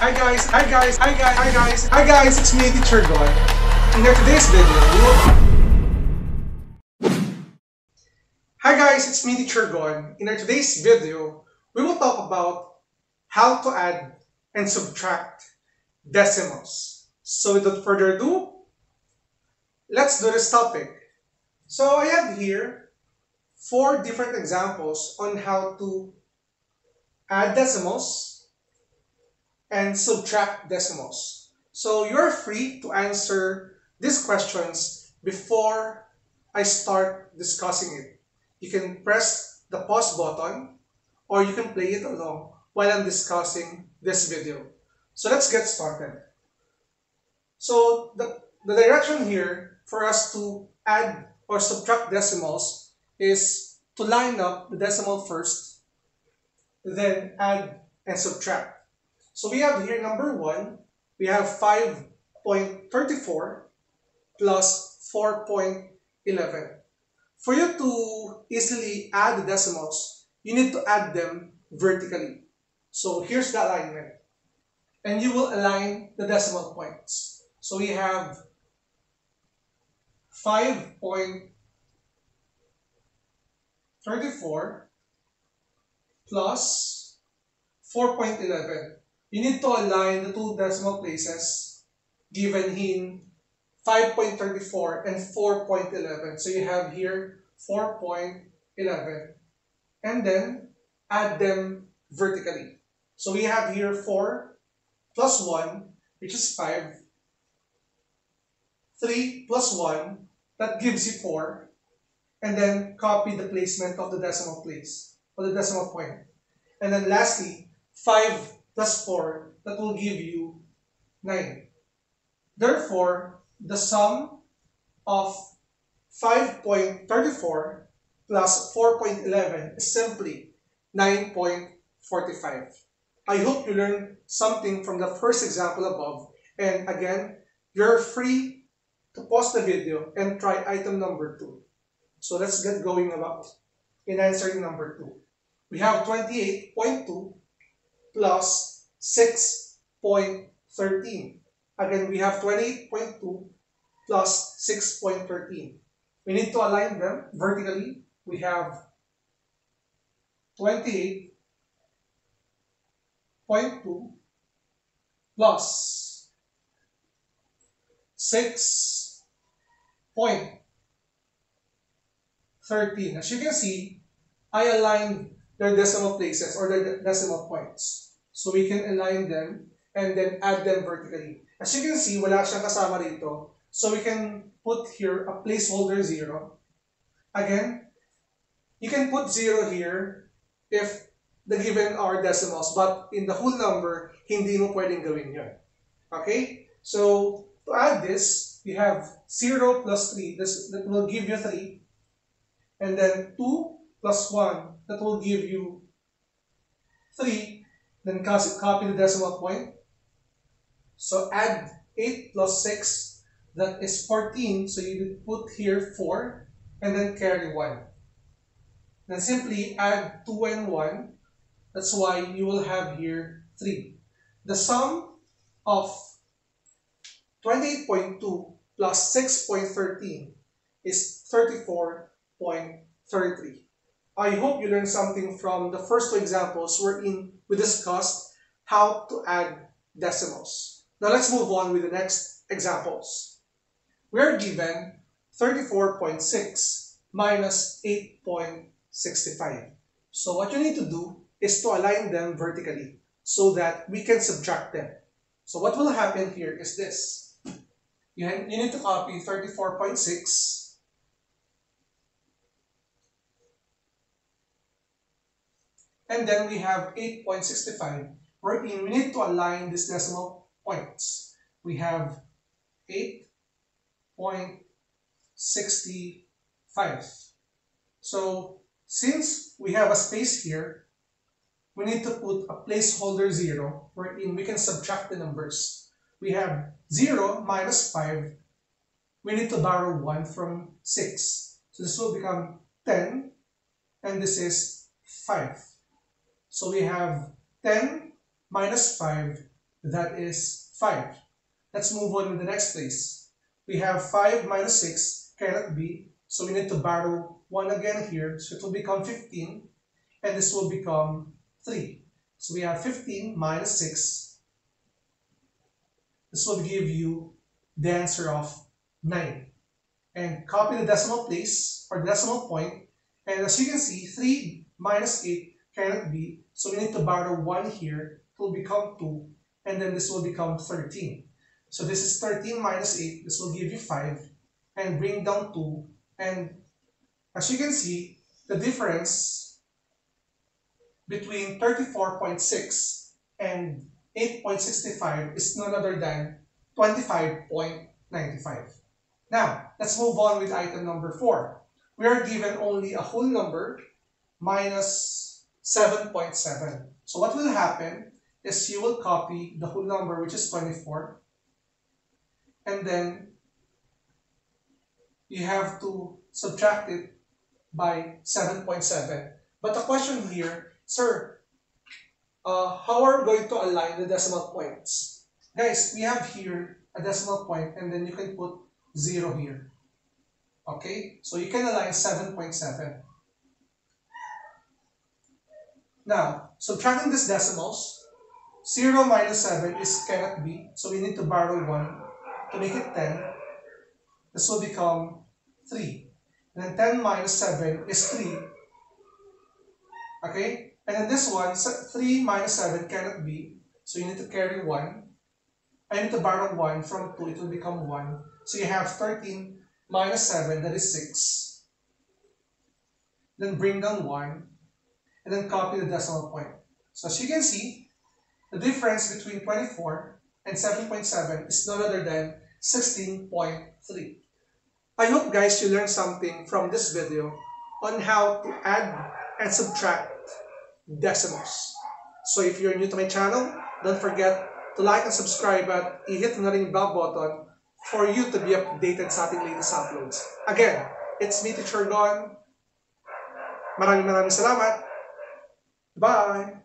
Hi guys, hi guys, hi guys, hi guys, hi guys, it's me, Teacher Gon. In today's video, we will... Hi guys, it's me, Teacher Gon. In our today's video, we will talk about how to add and subtract decimals. So without further ado, let's do this topic. So I have here four different examples on how to add decimals and subtract decimals. So you're free to answer these questions before I start discussing it. You can press the pause button or you can play it along while I'm discussing this video. So let's get started. So the, the direction here for us to add or subtract decimals is to line up the decimal first then add and subtract. So we have here number 1, we have 5.34 plus 4.11. For you to easily add the decimals, you need to add them vertically. So here's the alignment. And you will align the decimal points. So we have 5.34 plus 4.11. You need to align the two decimal places given in 5.34 and 4.11. So you have here 4.11 and then add them vertically. So we have here 4 plus 1 which is 5. 3 plus 1 that gives you 4 and then copy the placement of the decimal place or the decimal point. And then lastly, 5 plus 4, that will give you 9. Therefore, the sum of 5.34 plus 4.11 is simply 9.45. I hope you learned something from the first example above. And again, you're free to pause the video and try item number 2. So let's get going about in answering number 2 we have 28.2 plus 6.13. Again, we have 28.2 plus 6.13. We need to align them vertically. We have 28.2 plus 6.13. As you can see, I aligned their decimal places or their decimal points. So we can align them and then add them vertically. As you can see, wala siyang kasama dito. So we can put here a placeholder 0. Again, you can put 0 here if the given are decimals. But in the whole number, hindi mo pwedeng gawin yun. Okay? So, to add this, we have 0 plus 3. This, that will give you 3. And then 2 plus 1 that will give you 3. Then copy the decimal point. So add 8 plus 6, that is 14. So you put here 4 and then carry 1. Then simply add 2 and 1. That's why you will have here 3. The sum of 28.2 plus 6.13 is 34.33. I hope you learned something from the first two examples wherein we discussed how to add decimals. Now let's move on with the next examples. We are given 34.6 minus 8.65. So what you need to do is to align them vertically so that we can subtract them. So what will happen here is this. You need to copy 34.6 And then we have 8.65, wherein we need to align these decimal points. We have 8.65. So, since we have a space here, we need to put a placeholder 0, wherein we can subtract the numbers. We have 0 minus 5. We need to borrow 1 from 6. So this will become 10, and this is 5. So we have 10 minus 5 that is 5. Let's move on to the next place. We have 5 minus 6 cannot be, so we need to borrow 1 again here, so it will become 15, and this will become 3. So we have 15 minus 6. This will give you the answer of 9. And copy the decimal place, or decimal point, and as you can see, 3 minus 8 cannot be, so we need to borrow 1 here, it will become 2, and then this will become 13. So this is 13 minus 8, this will give you 5, and bring down 2, and as you can see, the difference between 34.6 and 8.65 is none other than 25.95. Now, let's move on with item number 4. We are given only a whole number minus 7.7. So what will happen is you will copy the whole number which is 24 and then you have to subtract it by 7.7. But the question here, sir, uh, how are we going to align the decimal points? Guys, we have here a decimal point and then you can put 0 here. Okay, so you can align 7.7. Now, subtracting these decimals, 0 minus 7 is cannot be, so we need to borrow 1 to make it 10. This will become 3. And then 10 minus 7 is 3. Okay? And then this one, 3 minus 7 cannot be. So you need to carry 1. I need to borrow 1 from 2. It will become 1. So you have 13 minus 7, that is 6. Then bring down 1. And then copy the decimal point. So as you can see, the difference between 24 and 7.7 is none other than 16.3. I hope guys you learned something from this video on how to add and subtract decimals. So if you're new to my channel, don't forget to like and subscribe at i-hit na rin bell button for you to be updated sa ating latest uploads. Again, it's me, Teacher Gon. Maraming maraming salamat. Bye!